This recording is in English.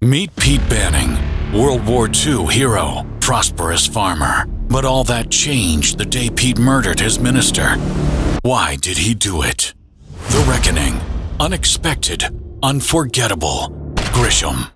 Meet Pete Banning, World War II hero, prosperous farmer. But all that changed the day Pete murdered his minister. Why did he do it? The Reckoning. Unexpected. Unforgettable. Grisham.